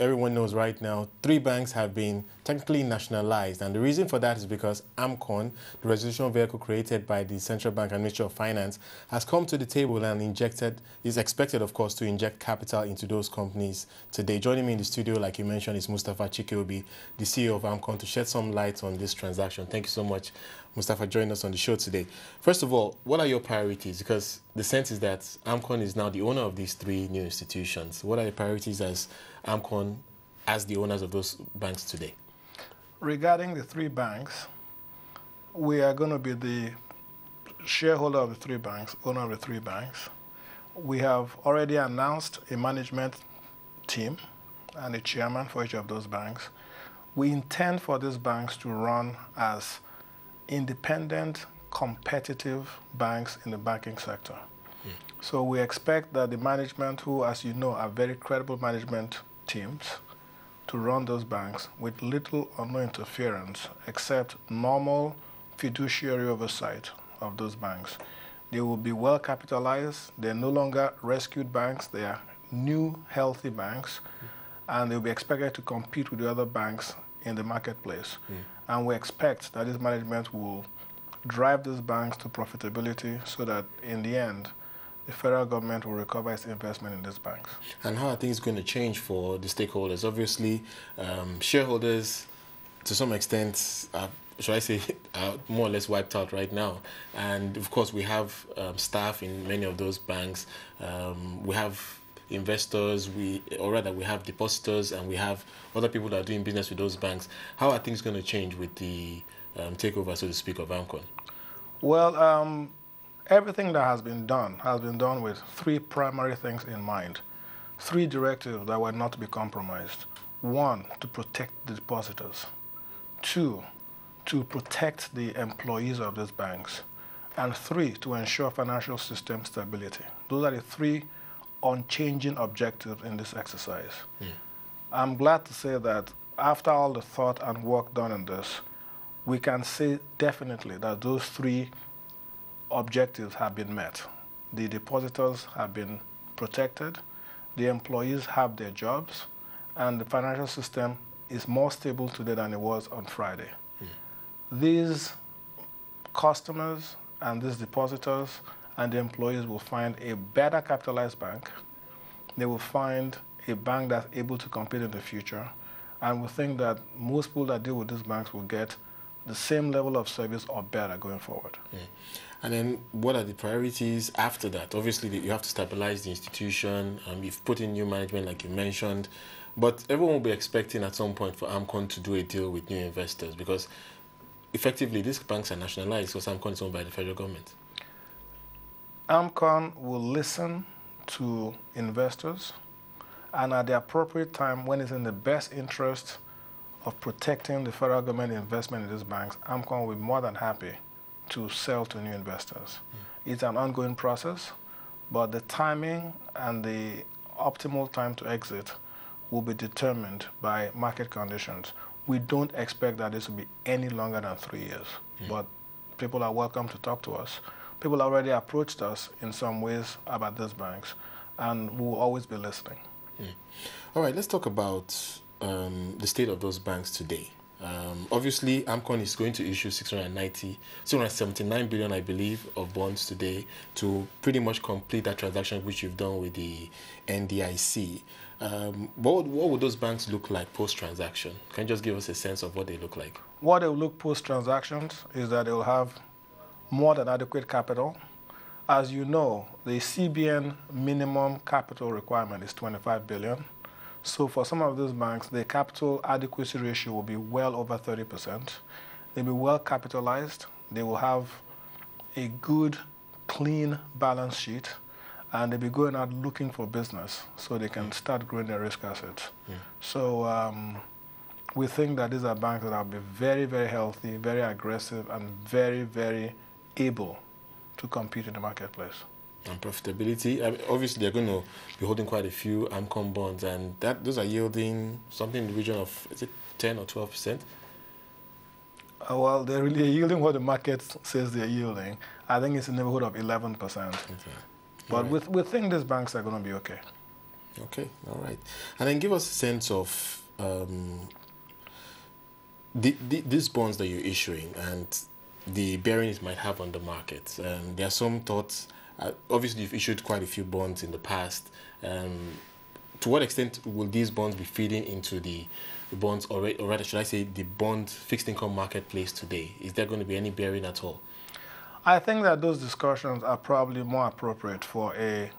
everyone knows right now, three banks have been technically nationalized. And the reason for that is because AMCON, the resolution vehicle created by the Central Bank and Ministry of Finance, has come to the table and injected, is expected, of course, to inject capital into those companies today. Joining me in the studio, like you mentioned, is Mustafa Chike-Obi, the CEO of AMCON, to shed some light on this transaction. Thank you so much, Mustafa, joining us on the show today. First of all, what are your priorities? Because the sense is that AMCON is now the owner of these three new institutions. What are your priorities as AMCON as the owners of those banks today? Regarding the three banks, we are going to be the shareholder of the three banks, owner of the three banks. We have already announced a management team and a chairman for each of those banks. We intend for these banks to run as independent, competitive banks in the banking sector. Mm. So we expect that the management, who, as you know, are very credible management teams, to run those banks with little or no interference except normal fiduciary oversight of those banks. They will be well capitalized. They're no longer rescued banks. They are new, healthy banks. And they'll be expected to compete with the other banks in the marketplace. Mm. And we expect that this management will drive these banks to profitability so that in the end, the federal government will recover its investment in these banks. And how are things going to change for the stakeholders? Obviously, um, shareholders, to some extent, are, should I say, are more or less wiped out right now. And of course, we have um, staff in many of those banks. Um, we have investors, we or rather we have depositors, and we have other people that are doing business with those banks. How are things going to change with the um, takeover, so to speak, of AMCON? Well, um, everything that has been done has been done with three primary things in mind. Three directives that were not to be compromised. One, to protect the depositors. Two, to protect the employees of these banks. And three, to ensure financial system stability. Those are the three unchanging objectives in this exercise. Mm. I'm glad to say that after all the thought and work done in this, we can say definitely that those three objectives have been met. The depositors have been protected, the employees have their jobs, and the financial system is more stable today than it was on Friday. Mm. These customers and these depositors and the employees will find a better capitalized bank. They will find a bank that's able to compete in the future. And we think that most people that deal with these banks will get the same level of service or better going forward. And then what are the priorities after that? Obviously, you have to stabilize the institution. Um, you've put in new management, like you mentioned. But everyone will be expecting at some point for AMCON to do a deal with new investors because effectively these banks are nationalized because AMCON is owned by the federal government. AMCON will listen to investors and at the appropriate time when it's in the best interest of protecting the federal government investment in these banks, AMCON will be more than happy to sell to new investors. Mm. It's an ongoing process, but the timing and the optimal time to exit will be determined by market conditions. We don't expect that this will be any longer than three years, mm. but people are welcome to talk to us. People already approached us in some ways about these banks, and we will always be listening. Mm. All right, let's talk about um, the state of those banks today. Um, obviously, AMCON is going to issue 690, 679 billion, I believe, of bonds today to pretty much complete that transaction which you've done with the NDIC. Um, what, what would those banks look like post-transaction? Can you just give us a sense of what they look like? What they will look post-transactions is that they will have more than adequate capital. As you know, the CBN minimum capital requirement is 25 billion. So for some of those banks, the capital adequacy ratio will be well over 30%. They'll be well capitalized. They will have a good, clean balance sheet, and they'll be going out looking for business so they can start growing their risk assets. Yeah. So um, we think that these are banks that will be very, very healthy, very aggressive, and very, very able to compete in the marketplace and profitability. I mean, obviously, they're going to be holding quite a few AMCON bonds, and that those are yielding something in the region of is it 10 or 12 percent? Uh, well, they're really yielding what the market says they're yielding. I think it's in the neighborhood of 11 percent. Okay. But right. we, we think these banks are going to be okay. Okay, all right. And then give us a sense of um, the, the, these bonds that you're issuing and the bearings might have on the market. Um, there are some thoughts, uh, obviously you've issued quite a few bonds in the past. Um, to what extent will these bonds be feeding into the, the bonds, or, or rather should I say the bond fixed income marketplace today? Is there going to be any bearing at all? I think that those discussions are probably more appropriate for a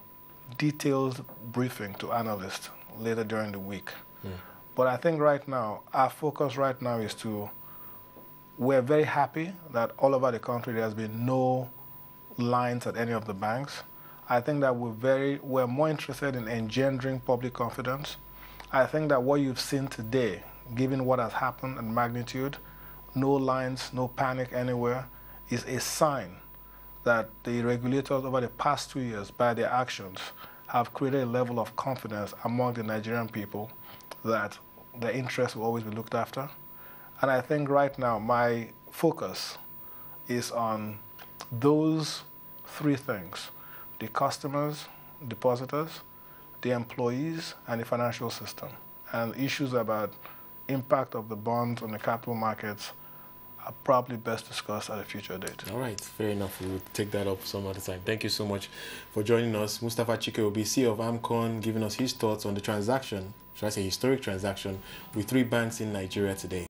detailed briefing to analysts later during the week. Mm. But I think right now, our focus right now is to, we're very happy that all over the country there has been no lines at any of the banks. I think that we're very, we're more interested in engendering public confidence. I think that what you've seen today, given what has happened and magnitude, no lines, no panic anywhere, is a sign that the regulators over the past two years, by their actions, have created a level of confidence among the Nigerian people that their interests will always be looked after. And I think right now my focus is on those three things the customers, depositors, the employees, and the financial system. And issues about impact of the bonds on the capital markets are probably best discussed at a future date. All right, fair enough. We'll take that up some other time. Thank you so much for joining us. Mustafa Chike-Obi CEO of AMCON, giving us his thoughts on the transaction, should I say historic transaction, with three banks in Nigeria today.